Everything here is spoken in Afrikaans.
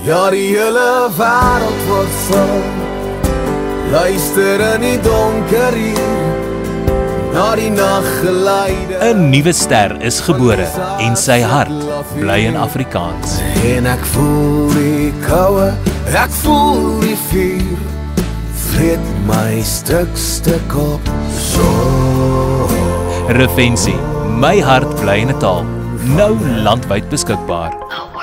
Ja, die hele wêreld word stil. Luister in die donker hier na die naggeluide. 'n Nuwe ster is gebore en sy hart bly in Afrikaans. En ek voel die koue, ek voel die vuur. Vreet my stuk stuk op so. Revensie, my hart bly in 'n taal. Nou landwyd beskikbaar. Nou